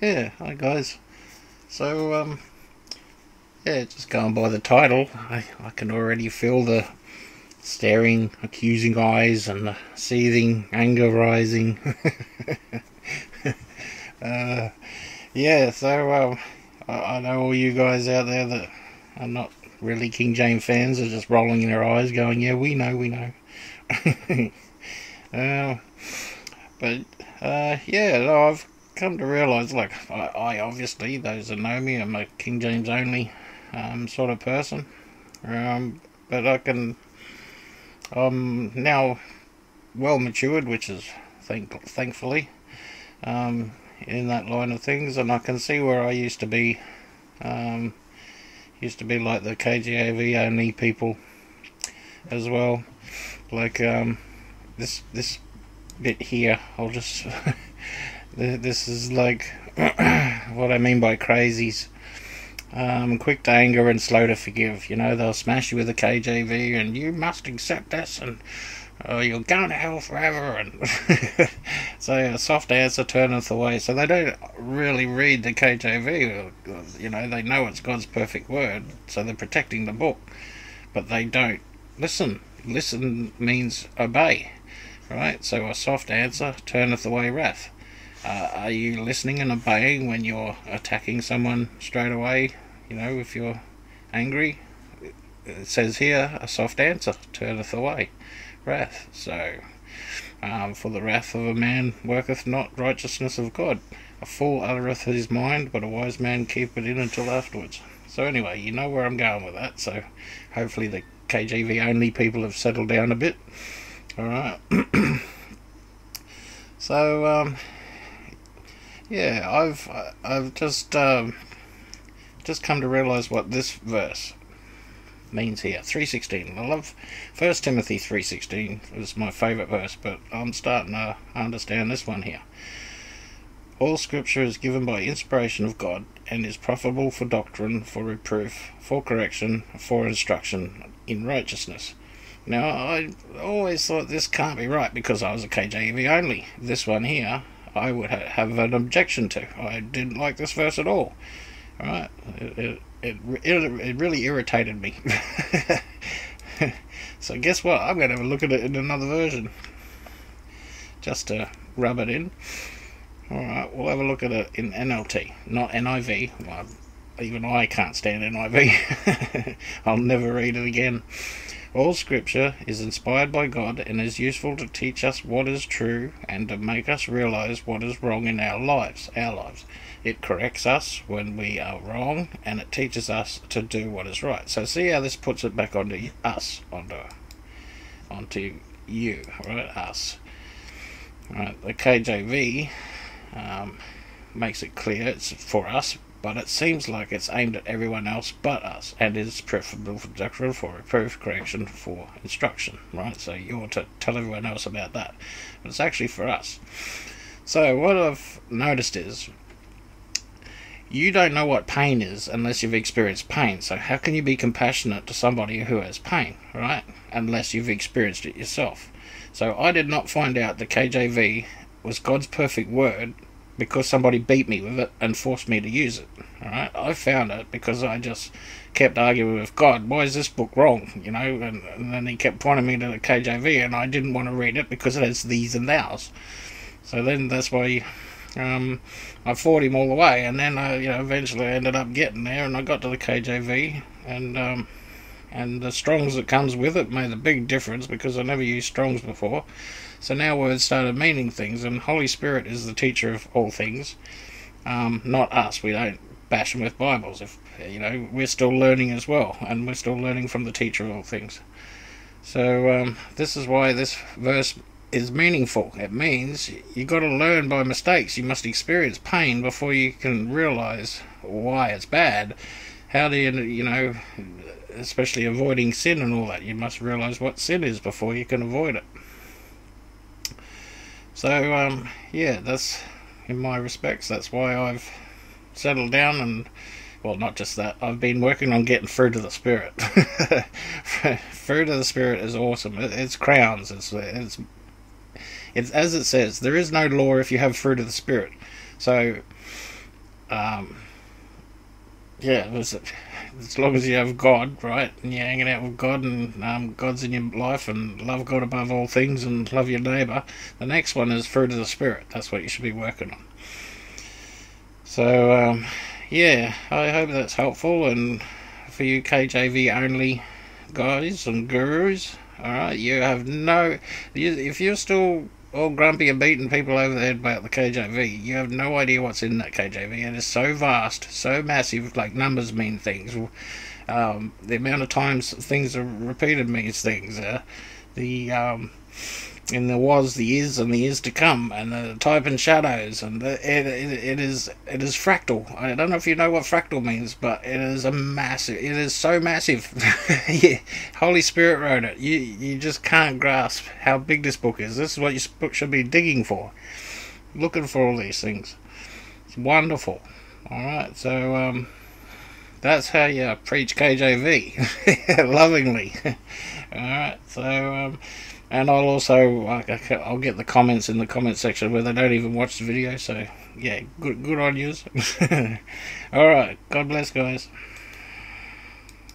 Yeah, hi guys. So, um, yeah, just going by the title, I, I can already feel the staring, accusing eyes and the seething anger rising. uh, yeah, so, um, I, I know all you guys out there that are not really King James fans are just rolling in their eyes going, yeah, we know, we know. uh, but, uh, yeah, no, I've come to realise, like, I, I, obviously, those that know me, I'm a King James only um, sort of person. Um, but I can, I'm now well matured, which is thank, thankfully um, in that line of things, and I can see where I used to be. Um, used to be like the KJV only people as well. Like um, this this bit here, I'll just This is like what I mean by crazies. Um, quick to anger and slow to forgive. You know, they'll smash you with a KJV and you must accept this and oh, you're going to hell forever. And so a soft answer turneth away. So they don't really read the KJV. You know, they know it's God's perfect word, so they're protecting the book, but they don't listen. Listen means obey, right? So a soft answer turneth away wrath. Uh, are you listening and obeying when you're attacking someone straight away? You know, if you're angry, it says here, a soft answer turneth away wrath. So, um, for the wrath of a man worketh not righteousness of God. A fool uttereth his mind, but a wise man keepeth it in until afterwards. So, anyway, you know where I'm going with that. So, hopefully, the KJV only people have settled down a bit. Alright. so, um, yeah, I've I've just um, just come to realize what this verse means here. Three sixteen. I love First Timothy three sixteen is my favourite verse, but I'm starting to understand this one here. All Scripture is given by inspiration of God and is profitable for doctrine, for reproof, for correction, for instruction in righteousness. Now, I always thought this can't be right because I was a KJV only. This one here I would ha- have an objection to. I didn't like this verse at all. All right, it it, it, it really irritated me. so guess what? I'm going to have a look at it in another version, just to rub it in. All right, we'll have a look at it in NLT, not NIV. Well, even I can't stand NIV. I'll never read it again. All Scripture is inspired by God and is useful to teach us what is true and to make us realize what is wrong in our lives. Our lives. It corrects us when we are wrong, and it teaches us to do what is right. So see how this puts it back onto us, onto, onto you, right? Us. Right. The KJV um, makes it clear it's for us but it seems like it's aimed at everyone else but us, and is preferable for doctrine, for reproof, correction, for instruction, right? So you ought to tell everyone else about that. But it's actually for us. So what I've noticed is you don't know what pain is unless you've experienced pain. So how can you be compassionate to somebody who has pain, right? Unless you've experienced it yourself. So I did not find out the KJV was God's perfect word because somebody beat me with it and forced me to use it. Alright, I found it because I just kept arguing with God, why is this book wrong? You know, and, and then he kept pointing me to the KJV and I didn't want to read it because it has thees and thous. So then that's why um, I fought him all the way, and then I, you know, eventually I ended up getting there, and I got to the KJV, and um, and the Strongs that comes with it made a big difference because I never used Strongs before. So now words started meaning things, and Holy Spirit is the teacher of all things, um, not us. We don't bash them with Bibles. If you know, we're still learning as well, and we're still learning from the teacher of all things. So um, this is why this verse is meaningful. It means you got to learn by mistakes. You must experience pain before you can realize why it's bad. How do you, you know, especially avoiding sin and all that? You must realize what sin is before you can avoid it. So, um, yeah, that's in my respects. That's why I've settled down and, well, not just that. I've been working on getting fruit of the spirit. fruit of the spirit is awesome. It's crowns. It's it's it's as it says. There is no law if you have fruit of the spirit. So, um, yeah, as long as you have God, right, and you're hanging out with God, and um, God's in your life, and love God above all things, and love your neighbour. The next one is fruit of the spirit. That's what you should be working on. So, um, yeah, I hope that's helpful, and for you KJV only guys and gurus, all right, you have no. If you're still all grumpy and beating people over the head about the KJV. You have no idea what's in that KJV, and it's so vast, so massive. Like numbers mean things. Um, the amount of times things are repeated means things. Uh, the um, and there was the is and the is to come and the type and shadows and the, it, it, it is it is fractal. I don't know if you know what fractal means but it is a massive it is so massive. Yeah. holy spirit wrote it. You you just can't grasp how big this book is. This is what you should be digging for looking for all these things. It's wonderful. All right so um that's how you preach kjv lovingly all right so um and I'll also I'll get the comments in the comment section where they don't even watch the video. So yeah, good good on you. All right, God bless, guys.